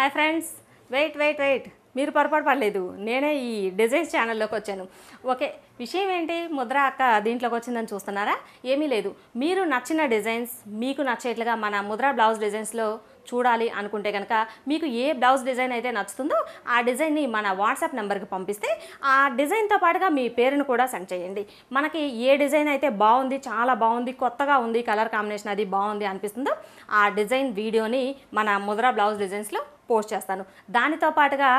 Hi friends. Wait wait wait. మీరు పొరపాటు పడలేదు. నేనే ఈ డిజైన్స్ ఛానల్లోకి వచ్చాను. ఓకే విషయం ఏంటి? ముద్ర అక్క దీంట్లోకి వచ్చిందని చూస్తున్నారా? ఏమీ లేదు. మీరు నచ్చిన డిజైన్స్ మీకు నచ్చేట్లుగా మన ముద్ర బ్లౌజ్ డిజైన్స్లో చూడాలి అనుకుంటే కనుక మీకు ఏ బ్లౌజ్ డిజైన్ అయితే నచ్చుతుందో ఆ డిజైన్ని మన వాట్సాప్ నెంబర్కి పంపిస్తే ఆ డిజైన్తో పాటుగా మీ పేరును కూడా సెండ్ చేయండి. మనకి ఏ డిజైన్ అయితే బాగుంది చాలా బాగుంది కొత్తగా ఉంది కలర్ కాంబినేషన్ అది బాగుంది అనిపిస్తుందో ఆ డిజైన్ వీడియోని మన ముద్ర బ్లౌజ్ డిజైన్స్లో పోస్ట్ చేస్తాను. దానితో పాటుగా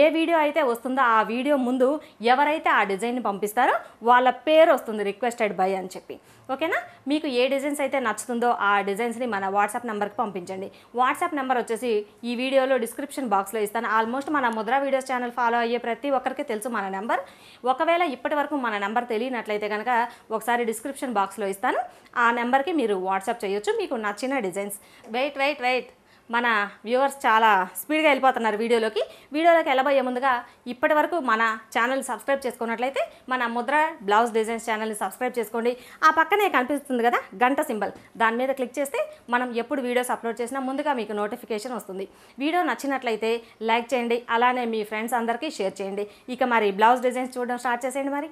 ఏ వీడియో అయితే వస్తుందో ఆ వీడియో ముందు ఎవరైతే ఆ డిజైన్ని పంపిస్తారో వాళ్ళ పేరు వస్తుంది రిక్వెస్టెడ్ బై అని చెప్పి. ఓకేనా? మీకు ఏ డిజైన్స్ అయితే నచ్చుతుందో ఆ డిజైన్స్ని మన వాట్సాప్ నెంబర్కి పంపించండి. వాట్సాప్ నెంబర్ వచ్చేసి ఈ వీడియోలో డిస్క్రిప్షన్ బాక్స్లో ఇస్తాను. ఆల్మోస్ట్ మన ముద్ర వీడియోస్ ఛానల్ ఫాలో అయ్యే ప్రతి ఒక్కరికి తెలుసు మన నెంబర్. ఒకవేళ ఇప్పటి వరకు మన నెంబర్ తెలియనట్లయితే కనుక ఒకసారి డిస్క్రిప్షన్ బాక్స్లో ఇస్తాను. ఆ నెంబర్కి మీరు వాట్సాప్ చేయొచ్చు. మీకు నచ్చిన డిజైన్స్. Wait wait wait. మన వ్యూవర్స్ చాలా స్పీడ్గా వెళ్ళిపోతున్నారు వీడియోలోకి. వీడియోలోకి వెళ్ళబోయే ముందుగా ఇప్పటి వరకు మన ఛానల్ సబ్స్క్రైబ్ చేసుకున్నట్లయితే మన ముద్ర బ్లౌజ్ డిజైన్స్ ఛానల్ని సబ్స్క్రైబ్ చేసుకోండి. ఆ పక్కనే కనిపిస్తుంది కదా గంట సింబల్. దాని మీద క్లిక్ చేస్తే మనం ఎప్పుడు వీడియోస్ అప్లోడ్ చేసినా ముందుగా మీకు నోటిఫికేషన్ వస్తుంది. వీడియో నచ్చినట్లయితే లైక్ చేయండి. అలానే మీ ఫ్రెండ్స్ అందరికీ షేర్ చేయండి. ఇక మరి బ్లౌజ్ డిజైన్స్ చూడడం స్టార్ట్ చేసేయండి మరి.